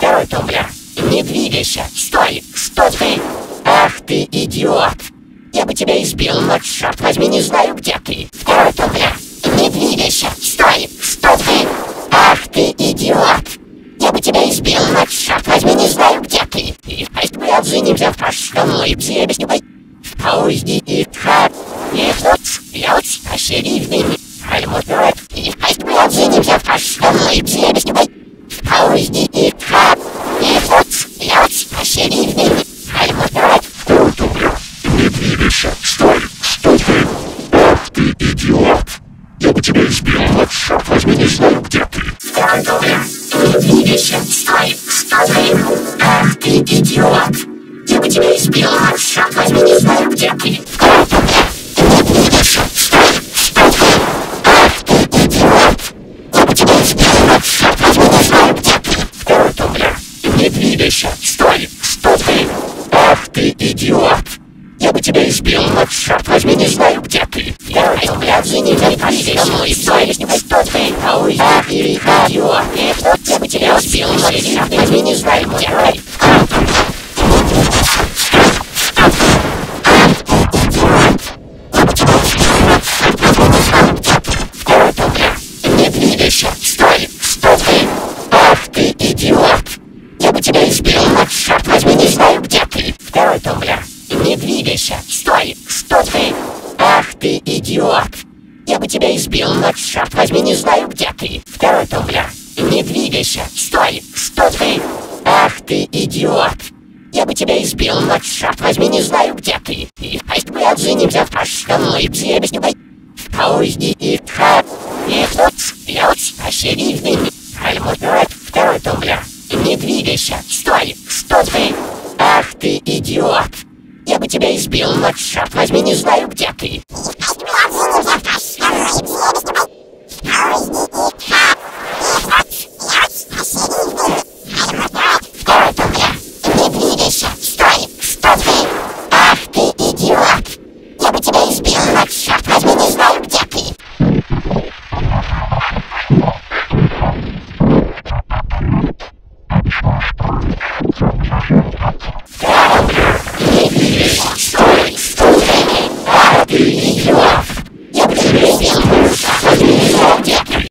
Второй тумблер. Не двигайся. Стой. Что ты? Ах ты идиот. Я бы тебя избил, но черт возьми, не знаю, где ты. Второй тумблер. Не двигайся. Стой. Что ты? Ах ты идиот. Я бы тебя избил, но черт возьми, не знаю, где ты. И поезд нельзя в прошлом объясню. В поезде и трат. И тут, и вот, посередине. Альмут рот. И поезд нельзя в прошлом объясню. В ты идиот. Я бы тебя избил, но черт возьми, не знаю, где ты. Ты? Идиот. Я бы тебя избил, но черт возьми, не знаю, где ты. Я но черт возьми, не знаю, где ты. Второй тумблер. Нельзя по-всему и стой. Что ты? Ах ты идиот. Я бы тебя избил, но черт возьми, не знаю, где ты. Второй тумблер. Не двигайся. Стой. Что ты? Ах ты идиот. Я бы тебя избил, но черт возьми, не знаю, где ты. Второй тумблер. Не двигайся. Стой. Что ты? Ах ты идиот. Я бы тебя избил, но черт возьми, не знаю, где ты. Второй тумблер. Не двигайся. Стой. Что ты? Ах ты идиот. Я бы тебя избил, но черт возьми, не знаю, где ты. И поезд нельзя в прошлом объясню. В поезде и трап. И тут, и вот, посередине. Альмут рот. Второй тумблер. Не двигайся. Идиот. Я бы тебя избил, но черт возьми, не знаю, где ты. Thank you. Thank you.